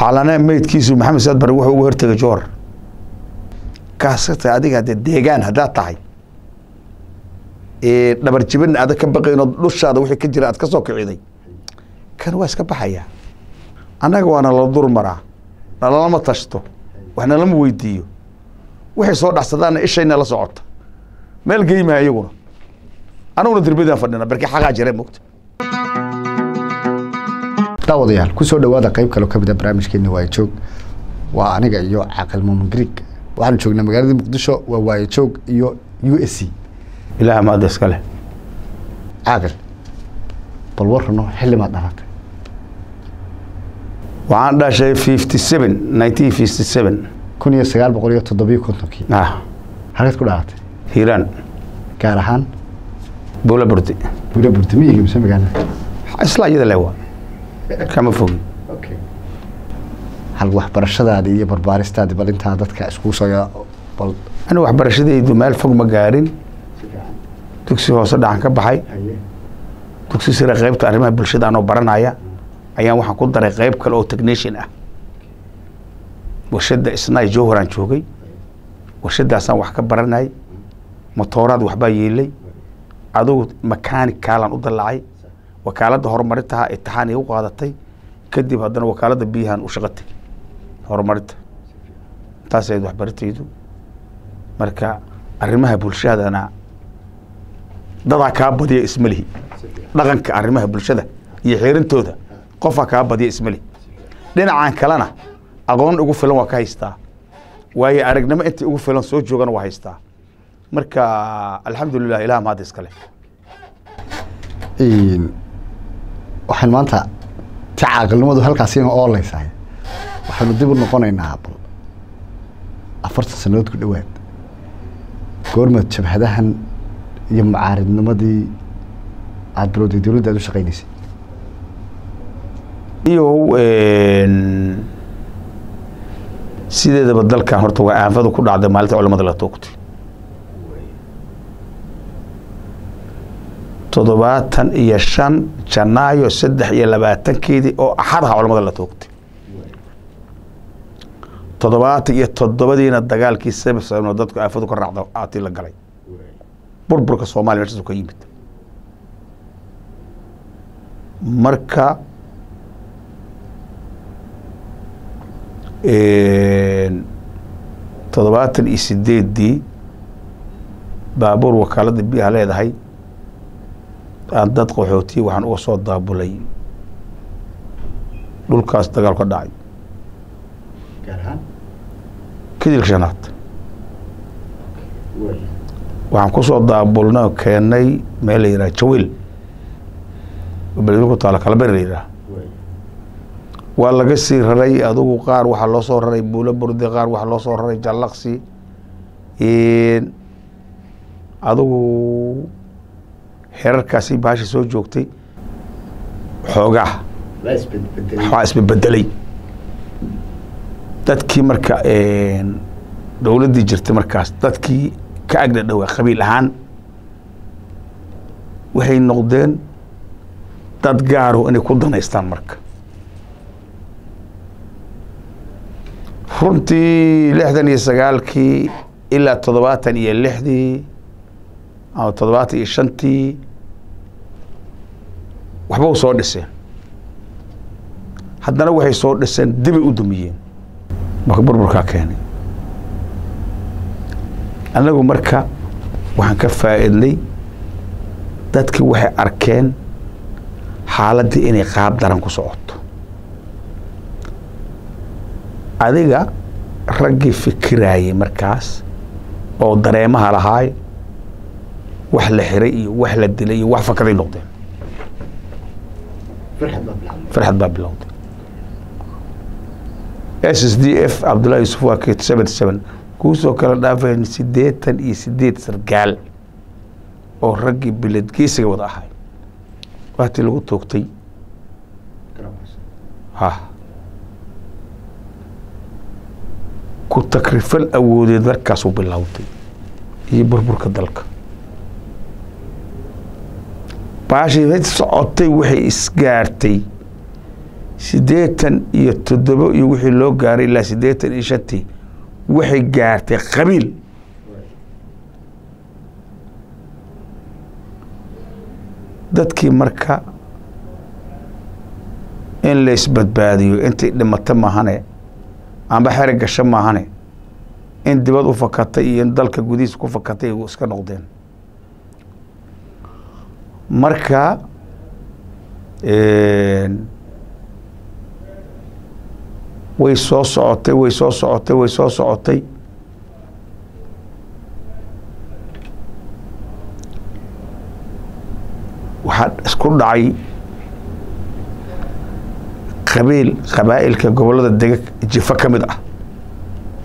xaalana meydkiisu maxamed saad bare wuxuu uga hortegay joor. Kaasata adiga hadee deegaan haddaad tahay dhabar jibin aada ka baqayn oo dhushaada wixii ka jira aad ka soo kiciday kan waa iska baxayaa annaga waana la dur maraa nalalama tashto wax nalama weydiiyo. Waxay soo dhacsadaanna ishayna la socota. Meel geymaya iyaguna anaguna derbidaan fadhina barki xaqaa jira mogta daawadayaal ku soo dhawaada qayb kaloo ka mid a barnaamijkeeni waayo joog waa aniga iyo caaqil muumin greeg waxaanu joognaa magaalada muqdisho waa waayo joog iyo u s c. Ilaah maada iska leh. Caaqil bal warrano xilli maad dhalatay waxaan dhashay fifty seven nineteen fifty seven kun iyo sagaal boqol iyo toddobiyo kontonkii. Ah. Halkeed ku dhalatay hiiraan. Gaar ahaan? Buula burdi. Mise magaalada? Isla iyada le waa kama fogi. Hal waxbarashadaadii iyo barbaaristaadii bal intaa dadka soo bal ani waxbarashadaydu meel fog ma gaarin. Dugsi hoose dhaxan ka baxay. Dugsi sare qaybta arrimaha bulshada anoo baranaya ayaan waxaan ku daray qayb kale oo technician ah. Warshadda isnay jowharaan joogay. Warshadaasaan wax ka baranay. Motooraad waxbaa yeelay. Adugu makanikaalan u dallacay wakaaladda horumarintaha itixaan igu qaadatay kadib haddana wakaaladda biyahan u shaqo tegey horumarinta taas ayd waxbaritaydu marka arrimaha bulshadana dadaa kaa badiya ismalihi dhaqanka arrimaha bulshada iyo xiirintooda qofaa kaa badiya ismalihi dhinacan kalena aqoon ugu filan waa ka haystaa. Waayo aragnimo intii ugu filan soo joogana waa haystaa. Marka alxamdulilah ilah mahad iskale waxaan maanta ti caaqilnimadu halkaasina ooleysahay. Waxaanu dib u noqonaynaa bal afartan sanadood ku dhowaad goormaad jabhadahan iyo mucaaridnimadii aada bilowday dowladda aad u shaqaynaysay iyo sideedaba dalkan horta waa aafadu ku dhacday maalinta culamada la toogtay toddobaatan iyo shan janaayo saddex iyo labaatankeedii oo axadaha culamada la toogtay. Toddobaatan iyo toddobadiina dagaalkii sabsano dadku aafadu ka raacda aatii la galay. Burburka soomaliya meeshaasu ka yimid. Marka toddobaatan iyo sideeddii baabuur wakaaladda biyaha leedahay aan dad qaxootiya waxaan uga soo daabulay. Dhulkaas dagaal ka dhacay kadilka shanaad. Waxaan ku soo daabulnay oo keennay meel la yidhaha jawil. Oo beledwe ku taala kalaberi la yidhaha waa laga sii raray adugu qaar waxaa loo soo raray buulo burde qaar waxaa loo soo raray jallaqsi. Adugu xerarkaasi baasha soo joogtay xoogaa waxbaa isbebedelay dadkii marka dowladdii jirtay markaas dadkii ka agdha dhowaa qabiil ahaan waxay noqdeen dad gaaro inay ku danaystaan marka. Runtii lixdan iyo sagaalkii ilaa toddobaatan iyo lixdii ama toddobaatan iyo shantii waxba u soo dhiseen haddana waxay soo dhiseen dibay u dumiyeen. Marka burburkaa keenay. Annagu marka waxaan ka faa'iidnay dadkii waxay arkeen xaaladdii inay qaab daran ku socoto. Adiga raggii fikiraayey markaas oo dareemaha lahaay wax la xiray iyo wax la dilay iyo wax fakaday noqdeen farxad baa bilowday s s d f cabdullahi yuusuf waa seven kuusoo kala dhaafeen siddeetan iyo sideed sargaal oo raggii biladgeesiga wada ahay waatii lagu toogtay ha ku takrifal awoodeed markaasuu bilowday iyo burburka dalka baashii socotay waxay isgaartay siddeetan iyo toddobo iyo wixii loo gaaray ilaa siddeetan iyo shantii waxay gaartay qabiil. Dadkii marka in la isbadbaadiyo intay dhimato maahane amba xere gasho maahane in dibad u fakatay iyo in dalka gudihiisa ku fakatay ay iska noqdeen marka way soo socotay way soo socotay way soo socotay. Waxaa isku dhacay qabiil qabaa'ilka gobollada dega jifo ka mid ah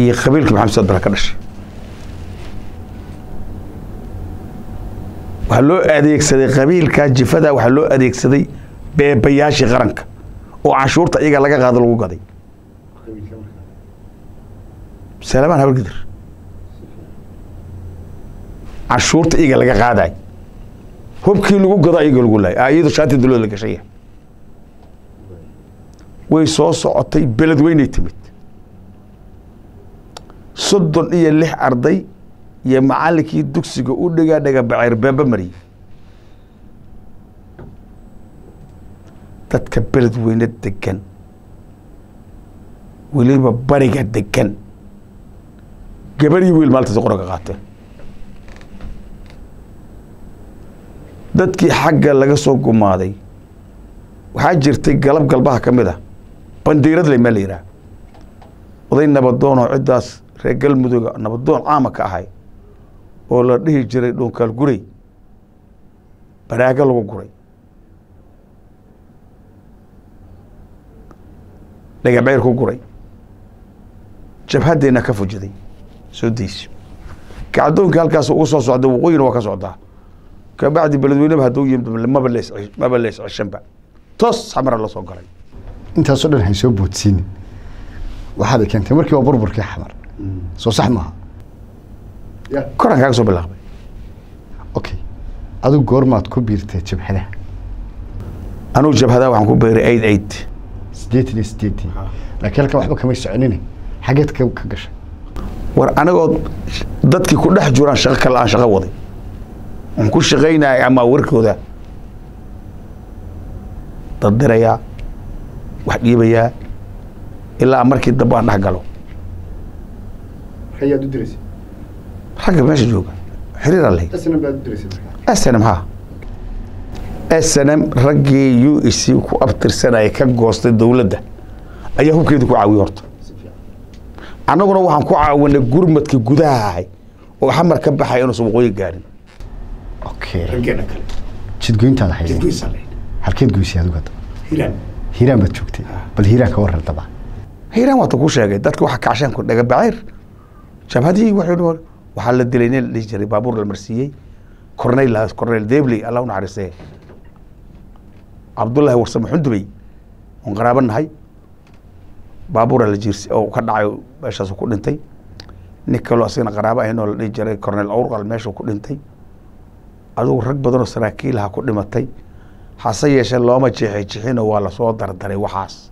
iyo qabiilka maxamed saad bara ka dhashay waxaa loo adeegsaday qabiilka jifada waxaa loo adeegsaday beebayaashii qaranka oo canshuurta iyaga laga qaado lagu gaday. Salamaan habargidir canshuurta iyaga laga qaaday. Hubkii lagu gado iyaga lagu laayay iyadoo shaati dawlada la gashaya. Way soo socotay beled weynay timid. Soddon iyo lix arday iyo macallinkii dugsiga u dhigaa dhaga baceyr beeba mariyey dadka beled weyne degan weliba bariga degan gabar iyo wiil maalintaas qoranka qaateen dadkii xagga laga soo gumaaday waxaa jirtay galab galbaha ka mid ah bandiiradle maa la yidhaha oday nabadoon oo ciddaas reer galmudugga nabadoon caama ka ahay oo la dhihi jiray dhunkaal guray baraago lagu guray. Dhagabceyr ku guray. Jabhaddeenna ka fujiday. Soo deysi kacdoonkii halkaas ugu soo socda waqooyina waa ka socdaa kabacdi beledweyneba hadduu yimid maba lees maba lees ceshanba. Toos xamara la soo galay. Intaasoo dhan hay soo boodsiinin waxaad keentay markii waa burburkii xamar. Soo sax maaha koran kaaga soo bilaabay okay adigu goormaad ku biirtay jabhadaha anugu jabhadaha waxaan ku beeray aid aid siddeetan iyo siddeetii laakiin halkan waxba kamay soconine xageed ka ka gashay war anigoo dadkii ku dhex jiraan shaqo kale aan shaqo waday aan ku shaqaynaya ama warkooda daddirayaa wax dhiibayaa ilaa markii dambe aan dhex galo. Ayaad u diraysay ragga meesha jooga. Xiriiraan leh snm ha. Snm raggii u e c ku abtirsanaya ka goostay dowladda ayaa hubkeeda ku caawiya horta. Annaguna waxaan ku caawinay gurmadka gudaha ahay oo xamar ka baxay inuusan waqooyi gaarin. Okay raggeena kale. Jidgoyntaad ahayd halkeed goysay adigu hadda hiiraan. Hiiraan baad joogtay. Bal hiiraan ka waran daba hiiraan waata ku sheegay dadka waxa kacshaan ku dhaga bacayr jabhadii wuxuu waxaa la dilay nin la dhihi jiray baabuur la marsiiyey corneyl corneyl debley allah u naxariistee cabdullaahi warsame xundubey oon qaraabo nahay. Baabuura la jiirsi oo ka dhacay meeshaasu ku dhintay. Nin kaloo asagana qaraabo ahayn oo la dhihi jiray corneyl awrqal meeshuu ku dhintay. Adigu rag badanoo saraakiilaha ku dhimatay. Hase yeeshee looma jeexay jixinoo waa la soo dardaray waxaas.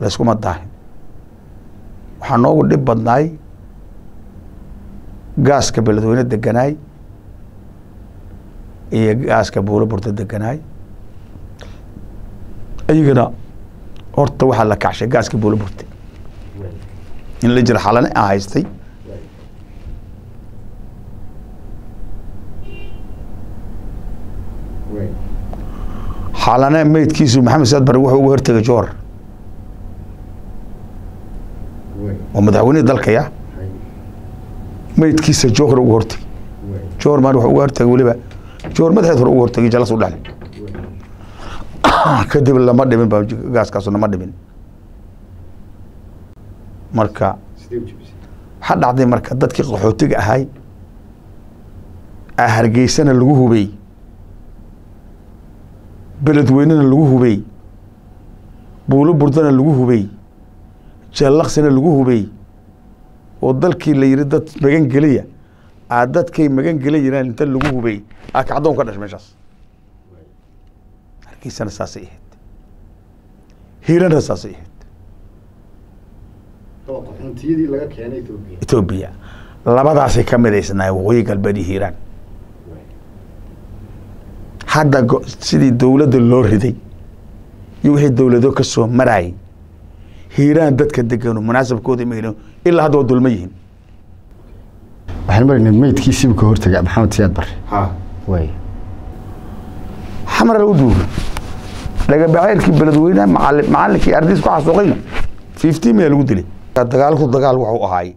Layskuma daahin. Waxaa noogu dhib badnaay gaaska beledweyne deganaay iyo gaaska buulo burda deganaay. Ayagana horta waxaa la kacshay gaaska buulo burte in la jira xalane aan haystay. Xalane meydkiisu maxamed saad bare wuxuu uga hortegay joor. Oo madaxweynihii dalkaya meydkiisa joohar uga hortegay joor maan wuxuu uga hortegay weliba joor madaxeed hore uga hortegay jalas u dhexlay kadib lama dhimin gaaskaasu nama dhimin. Marka waxaa dhacday marka dadkii qaxootiga ahay hargeysana lagu hubey beledweynena lagu hubey buulo burdana lagu hubey jallaqsina lagu hubey oo dalkii la yidhi dad magan geliya aa dadkay magan gela yiraan inta lagu hubey aa kacdoon ka dhashay meeshaas. Hargeysana saasay ahayd. Hiirana saasay ahayd. Etoobiya labadaasay ka midaysnaayeen waqooyi galbeed iyo hiiraan. Hadda sidii dowladda loo riday iyo wixii dowlado ka soo marayay hiiraan dadka deganu munaasabkooda ma helin ilaa hadda waa dulma yihiin waxaan maraynay meydkiisiibu ka hortaga maxamed siyaad barre waay xamar lagu duuga dhagabaceylkii beledweynaha macalinkii ardiis ku xasuuqayna fifteen miya lagu dilay dagaalku dagaal wuxuu ahaay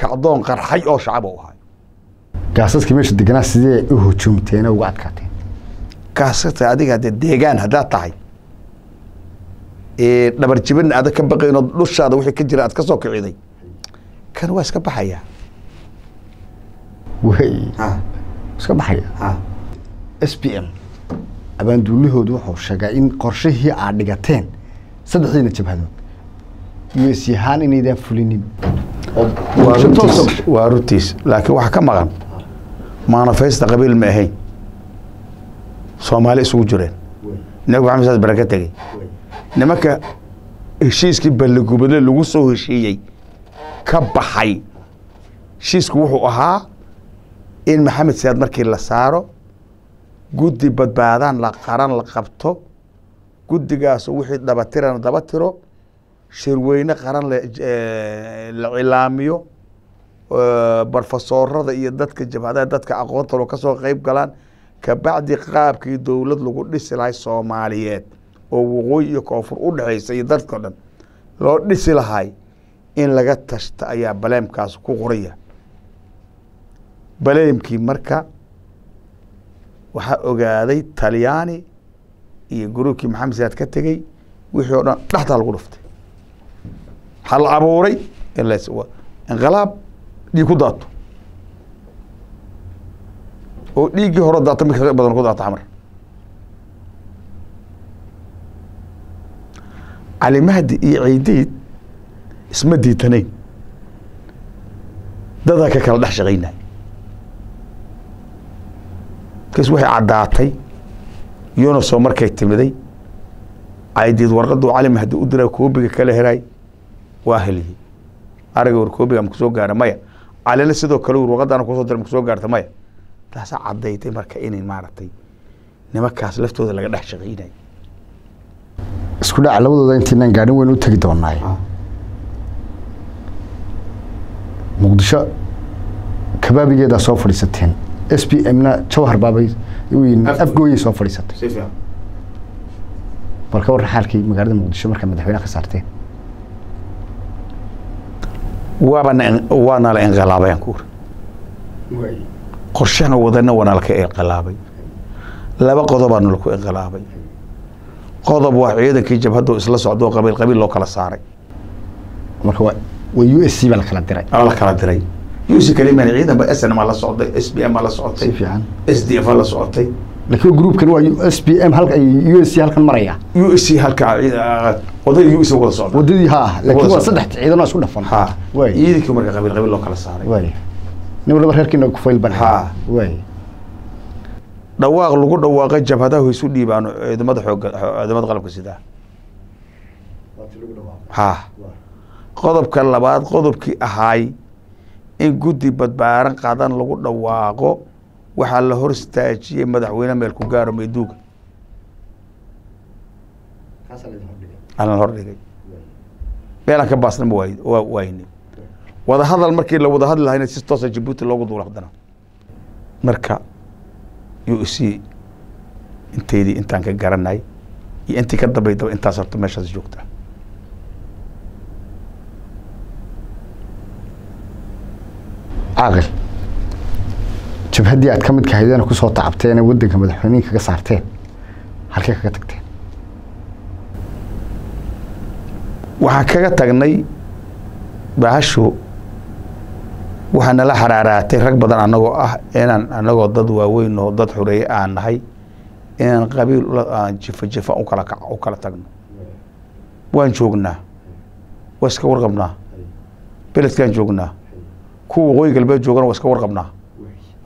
kacdoon qarxay oo shacab u ahaay gaasaskii meesha deganaa sidee u hujuumteen uga adkaateen kaasata adiga dee deegaan haddaad tahay dhabar jibin adag ka baqaynoo dhushaada wixii ka jira aad ka soo kiciday. Kan waa iska baxayaa way iska baxaya? S p m. Abaanduulahoodu wuxuu sheegaa in qorshihii aad dhigateen saddexdiina jabhadood. U s yahaan inaydaan fulinin. Waa runtiis laakiin waxaa ka maqan maanafaysta qabiil ma ahayn. Soomaali isugu jireen. Nabi maxamed saas baraka tegey nimanka heshiiskii balligubadle lagu soo heshiiyey ka baxay. Heshiisku wuxuu ahaa in maxamed siyaad markii la saaro guddi badbaadaan la qaran la qabto. Guddigaas wixii dhabatirana daba tiro shirweyne qaran la eh, la cilaamiyo. Eh, barfasoorada iyo dadka jabhadaha dadka aqoonta loo ka soo qeyb galaan. Kabacdi qaabkii dowlad lagu dhisi lahay soomaaliyeed oo waqooyi iyo koonfur u dhexeysa iyo dadka dhan loo dhisi lahay in laga tashta ayaa baleemkaas ku qoraya. Baleemkii marka waxaa ogaaday talyaani iyo gruubkii maxamed siyaad ka tegey wixii oo dhan dhexdaa lagu dhuftay. Waxaa la abuuray in la inqilaab dhiig ku daato. Oo dhiiggii hore daata mid ka badan ku daata xamar cali mahdi iyo ciidiid isma diitanayn. Dadaa ka kala dhex shaqaynay. Kas waxay caddaatay yunuso markay timiday caydiid warqaduu cali mahdi u diray koobiga kala heray waa heliyey ariga war koobiga ma ku soo gaara maya. Calina sidoo kale ur warqadana ku soo diray ma ku soo gaarta maya. Taasaa caddaytay marka inay maaragtay nimankaas laftooda laga dhex shaqaynay isku dhaca labadooda intaynaan gaadhin waynu u tegi doonaay muqdisho kabaabigeedaa soo fadhiisateen. S p m na jawhar baabay u yihiin Afgooy. afgooyay soo fadhiisatay. Bal ka warran xaalkii magaalada muqdisho markaa madaxweyne ka saarteen. Waaba na- waana la inqilaabay aan ku uri. Qorshahana wadana waana laka inqilaabay laba qodobaa nalaku inqilaabay qodob waa ciidankii jabhaddu isla socdo qabiil qabiil loo kala saaray. Marka waa u s c baa la kala diray. Oo la kala diray. Yusi kaliman ciidan ba snm la socday s b m la socotay fiican. S d f la socotay laakiin gruupkan waa s p m halka u s c halkan maraya. U s c halka waddada u s wada socda. Wadadii ha laakiin waa saddex ciidan oo isku dhafan. Ha ciidankii marka qabiil qabiil loo kala saaray. Nin walba reerkiina ku fayl ban Ha. waay dhawaaq lagu dhawaaqay jabhadahu isu dhiibaan ciidamada xooga ciidamada qalabka sidaa ha. Qodobka labaad qodobkii ahaay in guddi badbaaran qadan lagu dhawaaqo waxaa la hor istaajiyey madaxweyne meel ku gaaro mayduuga aan la hor dhigay. Meelaan ka baasna ma waay waa waayni. Wada hadal markii la wada hadli lahayna si toosa jabuuti loogu duula haddana marka u c inteydii intaan ka garanay. Iyo intii ka dambaydaba intaas horta meeshaas joogta. Caaqil jabhaddii aad ka midka haydeen ku soo tacabteen ee waddanka madaxweynihi kaga saarteen halkee kaga tagteen? Waxaan kaga tagnay bahashu waxaa nala xaraaraatay rag badan annagoo ah inaan annagoo dad waaweyn dad xureeye aan nahay inaan qabiil jifa jifa u kala kac u kala tagno. Waan joognaa. Waa iska warqabnaa beledkaan joognaa. Kuwa waqooyi galbeed joogana waa iska warqabnaa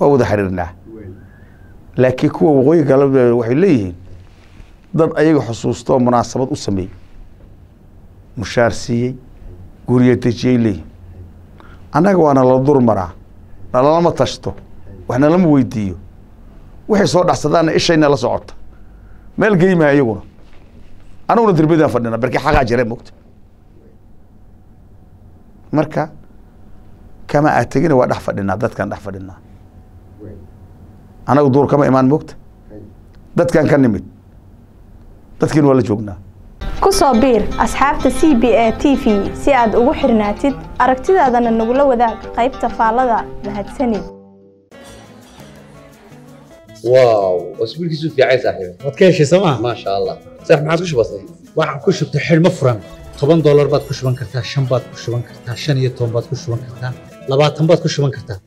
waa wada xiriirnaa. Laakiin kuwa waqooyi galbeed waxay leeyihiin dad ayaga xusuusta oo munaasabad u sameeyey. Mushaar siiyey. Guriya dejiyey leeyihiin annaga waana la dur maraa nalalama tashto wax nalama weydiiyo. Waxay soo dhacsadaanna ishayna la socota. Meel geymaya iyaguna anaguna derbidaan fadhina barki xaqaa jira mogta marka kama aad tegina waa dhex fadhinaa dadkaan dhex fadhinaa. Anagu duur kama imaan mogta dadkaan ka nimid. Dadkiina waa la joognaa ku soo biir asxaabta c b a t v si aad ugu xirnaatid aragtidaadana nagula wadaag qaybta faallada mahadsanid واو واسبوع كيسو في عايز صاحبي waad ka heshay sooma ما شاء الله صح ما عاد كش بسيط waxaan ku shubtay xidhmo furan toban doolar baad ku shuban kartaa shan baad ku shuban kartaa shan iyo toban baad ku shuban kartaa labaatan baad ku shuban kartaa